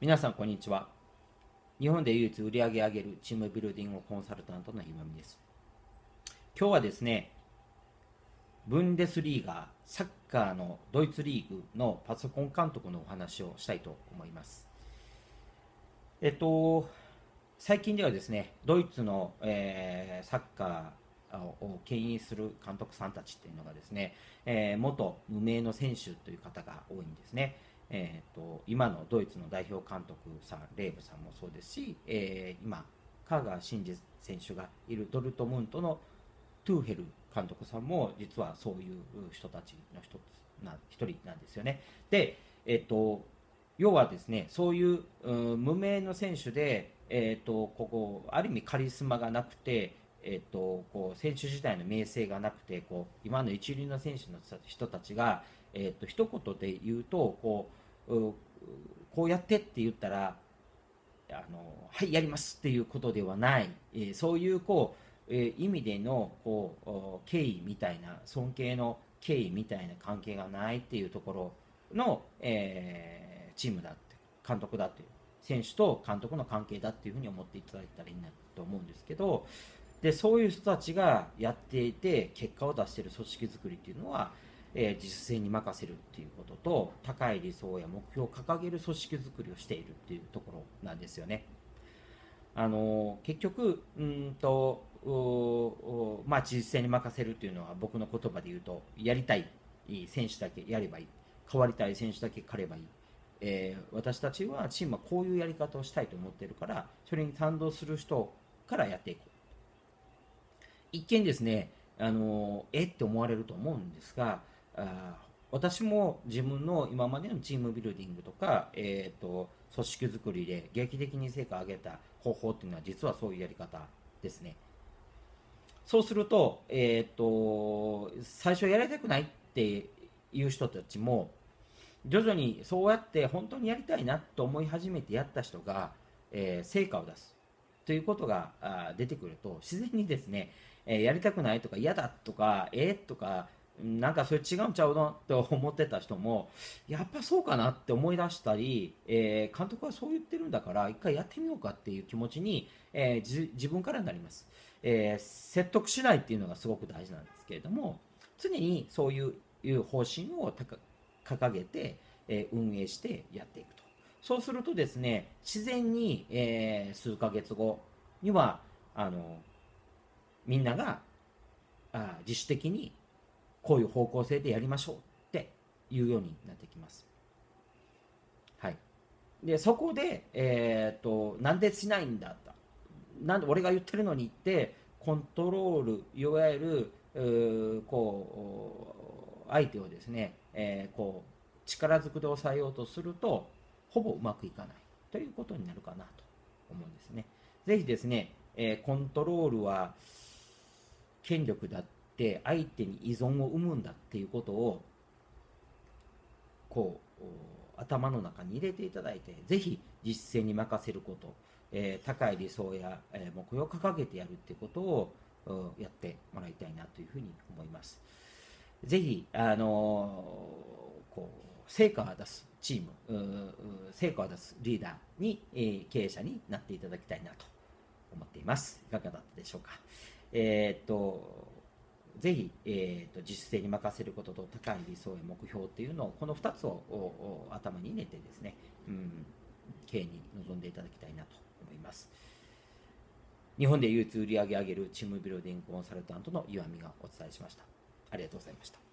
皆さんこんにちは。日本で唯一売り上げ上げるチームビルディングコンサルタントの今見です。今日はですねブンデスリーガーサッカーのドイツリーグのパソコン監督のお話をしたいと思います。えっと最近ではですねドイツの、えー、サッカーを牽引する監督さんたちっていうのがですね、えー、元無名の選手という方が多いんですね。えーと、今のドイツの代表監督さん、レーブさんもそうですし、えー、今、香川真司選手がいるドルトムントのトゥーヘル監督さんも実はそういう人たちの一つな一人なんですよね。で、えーと、要はですねそういう、う無名の選手で、えーと、ここある意味カリスマがなくて、えー、とこう選手自体の名声がなくてこう今の一流の選手の人たちが、えー、と一言で言うとこうこうやってって言ったらあのはいやりますっていうことではない、えー、そういうこう、えー、意味でのこう敬意みたいな尊敬の敬意みたいな関係がないっていうところの、えー、チームだって監督だっていう選手と監督の関係だっていうふうに思っていただいたらいいなと思うんですけどでそういう人たちがやっていて結果を出している組織づくりっていうのはえー、実践に任せるっていうことと高い理想や目標を掲げる組織づくりをしているっていうところなんですよね。あの結局うんとまあ、実践に任せるというのは僕の言葉で言うとやりたい選手だけやればいい。変わりたい選手だけ狩ればいい、えー、私たちはチームはこういうやり方をしたいと思っているからそれに賛同する人からやっていこう。一見ですねあのえって思われると思うんですがあ私も自分の今までのチームビルディングとか、えーと、組織づくりで劇的に成果を上げた方法っていうのは実はそういうやり方ですね。そうすると,、えーと、最初やりたくないっていう人たちも徐々にそうやって本当にやりたいなと思い始めてやった人が、えー、成果を出すということが出てくると自然にですね、え、やりたくないとか嫌だとかえー、とかなんかそれ違うんちゃうのって思ってた人もやっぱそうかなって思い出したり、えー、監督はそう言ってるんだから一回やってみようかっていう気持ちに、えー、自分からになります、えー、説得しないっていうのがすごく大事なんですけれども常にそういう方針を掲げて、え運営してやっていくと。そうするとですね自然に、え数ヶ月後にはあのみんながあ自主的にこういう方向性でやりましょうっていうようになってきます。はい、でそこで、えーと、なんでしないんだなんで俺が言ってるのにってコントロールいわゆるこう相手をですね、えー、こう力ずくで抑えようとするとほぼうまくいかないということになるかなと思うんですね。ぜひですね、えー、コントロールは権力だって相手に依存を生むんだっていうことをこう頭の中に入れていただいてぜひ実践に任せること、えー、高い理想や、えー、目標を掲げてやるっていうことをやってもらいたいなというふうに思います。ぜひ、あのー、こう成果を出すチーム、成果を出すリーダーに、えー、経営者になっていただきたいなと思っています。いかがだったでしょうか？えー、っとぜひ、えーと、実践に任せることと高い理想や目標っていうのをこの2つを頭に入れてですね、うん、経営に臨んでいただきたいなと思います。日本で唯一売り上げ上げるチームビルディングコンサルタントの岩見がお伝えしました。ありがとうございました。